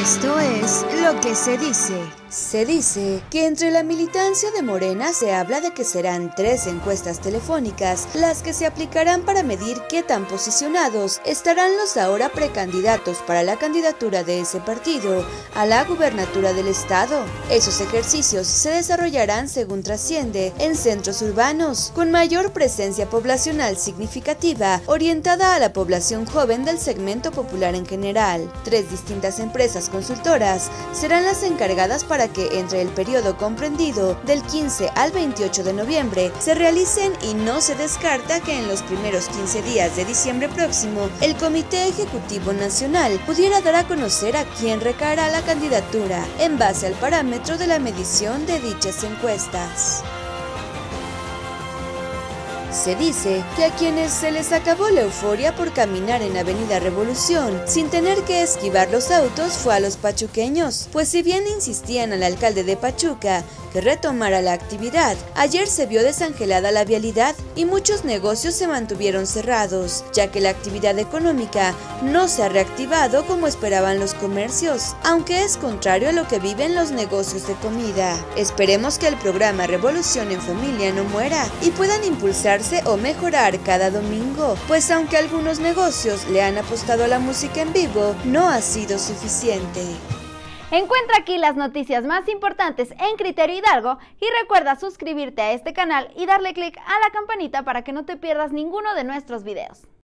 Esto es lo que se dice. Se dice que entre la militancia de Morena se habla de que serán tres encuestas telefónicas las que se aplicarán para medir qué tan posicionados estarán los ahora precandidatos para la candidatura de ese partido a la gubernatura del estado. Esos ejercicios se desarrollarán, según trasciende, en centros urbanos, con mayor presencia poblacional significativa, orientada a la población joven del segmento popular en general. Tres distintas empresas consultoras serán las encargadas para que entre el periodo comprendido del 15 al 28 de noviembre se realicen y no se descarta que en los primeros 15 días de diciembre próximo el Comité Ejecutivo Nacional pudiera dar a conocer a quién recaerá la candidatura en base al parámetro de la medición de dichas encuestas. Se dice que a quienes se les acabó la euforia por caminar en Avenida Revolución sin tener que esquivar los autos fue a los pachuqueños, pues si bien insistían al alcalde de Pachuca que retomara la actividad, ayer se vio desangelada la vialidad y muchos negocios se mantuvieron cerrados, ya que la actividad económica no se ha reactivado como esperaban los comercios, aunque es contrario a lo que viven los negocios de comida. Esperemos que el programa Revolución en Familia no muera y puedan o mejorar cada domingo, pues aunque algunos negocios le han apostado a la música en vivo, no ha sido suficiente. Encuentra aquí las noticias más importantes en Criterio Hidalgo y recuerda suscribirte a este canal y darle clic a la campanita para que no te pierdas ninguno de nuestros videos.